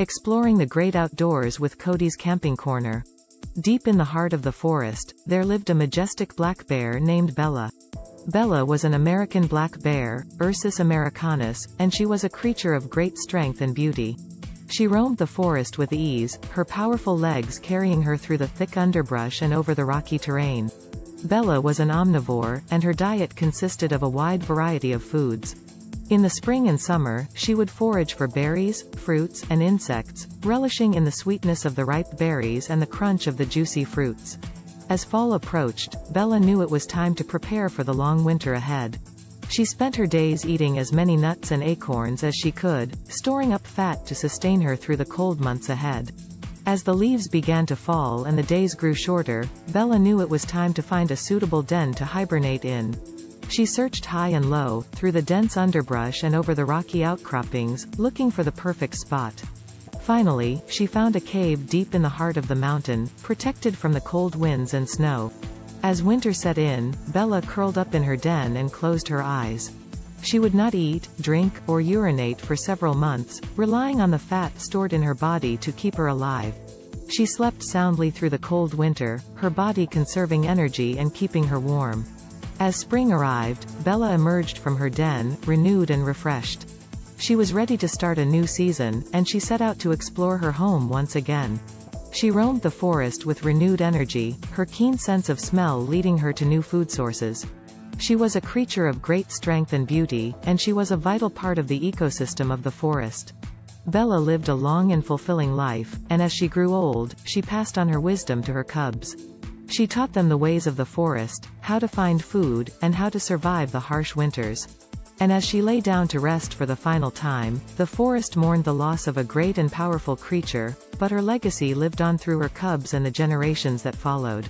Exploring the great outdoors with Cody's Camping Corner. Deep in the heart of the forest, there lived a majestic black bear named Bella. Bella was an American black bear, Ursus americanus, and she was a creature of great strength and beauty. She roamed the forest with ease, her powerful legs carrying her through the thick underbrush and over the rocky terrain. Bella was an omnivore, and her diet consisted of a wide variety of foods. In the spring and summer, she would forage for berries, fruits, and insects, relishing in the sweetness of the ripe berries and the crunch of the juicy fruits. As fall approached, Bella knew it was time to prepare for the long winter ahead. She spent her days eating as many nuts and acorns as she could, storing up fat to sustain her through the cold months ahead. As the leaves began to fall and the days grew shorter, Bella knew it was time to find a suitable den to hibernate in. She searched high and low, through the dense underbrush and over the rocky outcroppings, looking for the perfect spot. Finally, she found a cave deep in the heart of the mountain, protected from the cold winds and snow. As winter set in, Bella curled up in her den and closed her eyes. She would not eat, drink, or urinate for several months, relying on the fat stored in her body to keep her alive. She slept soundly through the cold winter, her body conserving energy and keeping her warm. As spring arrived, Bella emerged from her den, renewed and refreshed. She was ready to start a new season, and she set out to explore her home once again. She roamed the forest with renewed energy, her keen sense of smell leading her to new food sources. She was a creature of great strength and beauty, and she was a vital part of the ecosystem of the forest. Bella lived a long and fulfilling life, and as she grew old, she passed on her wisdom to her cubs. She taught them the ways of the forest, how to find food, and how to survive the harsh winters. And as she lay down to rest for the final time, the forest mourned the loss of a great and powerful creature, but her legacy lived on through her cubs and the generations that followed.